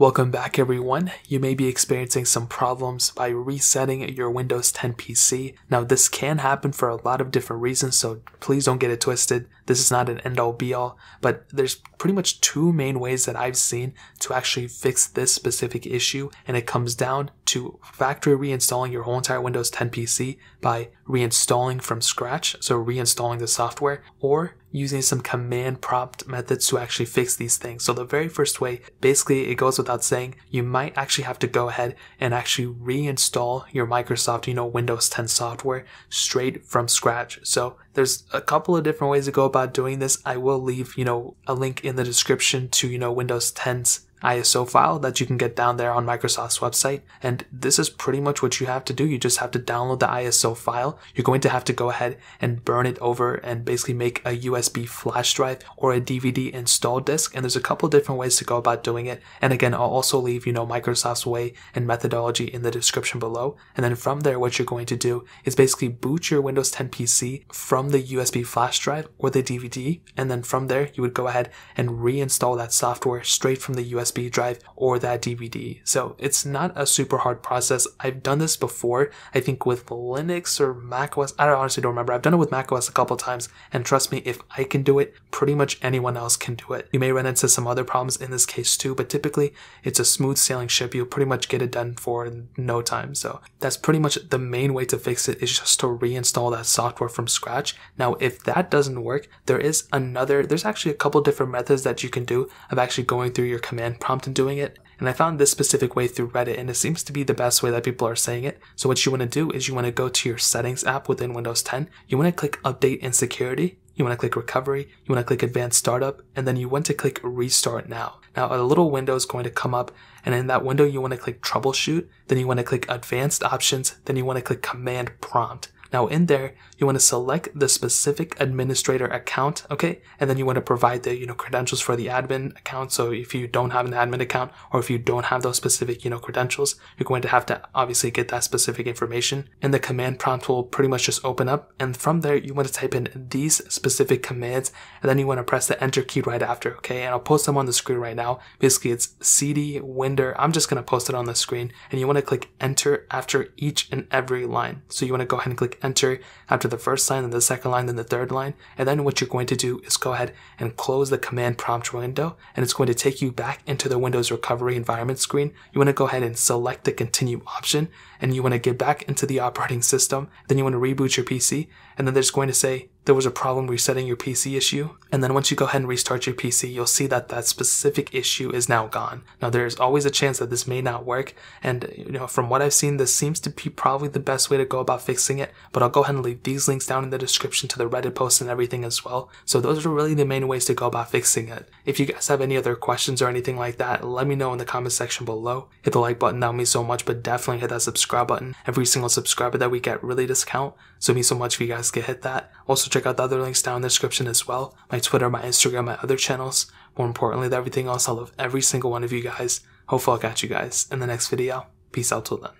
Welcome back everyone. You may be experiencing some problems by resetting your Windows 10 PC. Now this can happen for a lot of different reasons, so please don't get it twisted. This is not an end all be all, but there's pretty much two main ways that I've seen to actually fix this specific issue, and it comes down to factory reinstalling your whole entire Windows 10 PC by reinstalling from scratch, so reinstalling the software, or using some command prompt methods to actually fix these things. So the very first way, basically it goes without saying, you might actually have to go ahead and actually reinstall your Microsoft, you know, Windows 10 software straight from scratch. So there's a couple of different ways to go about doing this. I will leave, you know, a link in the description to, you know, Windows 10's ISO file that you can get down there on Microsoft's website. And this is pretty much what you have to do. You just have to download the ISO file. You're going to have to go ahead and burn it over and basically make a USB flash drive or a DVD install disk. And there's a couple different ways to go about doing it. And again, I'll also leave, you know, Microsoft's way and methodology in the description below. And then from there, what you're going to do is basically boot your Windows 10 PC from the USB flash drive or the DVD. And then from there, you would go ahead and reinstall that software straight from the USB USB drive or that DVD. So it's not a super hard process. I've done this before, I think with Linux or Mac OS. I honestly don't remember. I've done it with Mac OS a couple times, and trust me, if I can do it, pretty much anyone else can do it. You may run into some other problems in this case too, but typically it's a smooth sailing ship. You'll pretty much get it done for no time. So that's pretty much the main way to fix it is just to reinstall that software from scratch. Now, if that doesn't work, there is another, there's actually a couple different methods that you can do of actually going through your command prompt and doing it. And I found this specific way through Reddit, and it seems to be the best way that people are saying it. So, what you want to do is you want to go to your settings app within Windows 10. You want to click Update and Security. You want to click Recovery. You want to click Advanced Startup, and then you want to click Restart Now. Now, a little window is going to come up, and in that window, you want to click Troubleshoot. Then you want to click Advanced Options. Then you want to click Command Prompt. Now in there, you want to select the specific administrator account, okay? And then you want to provide the, you know, credentials for the admin account. So if you don't have an admin account or if you don't have those specific, you know, credentials, you're going to have to obviously get that specific information. And the command prompt will pretty much just open up. And from there, you want to type in these specific commands and then you want to press the enter key right after, okay? And I'll post them on the screen right now. Basically, it's cd windir. I'm just going to post it on the screen and you want to click enter after each and every line. So you want to go ahead and click enter after the first line, then the second line, then the third line. And then what you're going to do is go ahead and close the command prompt window and it's going to take you back into the Windows recovery environment screen. You want to go ahead and select the continue option and you want to get back into the operating system. Then you want to reboot your PC and then there's going to say there was a problem resetting your PC issue. And then once you go ahead and restart your PC, you'll see that that specific issue is now gone. Now there's always a chance that this may not work. And you know, from what I've seen, this seems to be probably the best way to go about fixing it. But I'll go ahead and leave these links down in the description to the Reddit post and everything as well. So those are really the main ways to go about fixing it. If you guys have any other questions or anything like that, let me know in the comment section below. Hit the like button, that would mean so much, but definitely hit that subscribe button. Every single subscriber that we get really does count. So it means so much if you guys can hit that. Also check out the other links down in the description as well. My Twitter, my Instagram, my other channels. More importantly than everything else, I love every single one of you guys. Hopefully I'll catch you guys in the next video. Peace out till then.